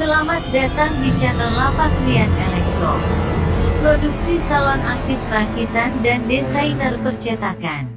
Selamat datang di channel Lapak Rian Elektro. Produksi salon aktif rakitan dan desainer percetakan.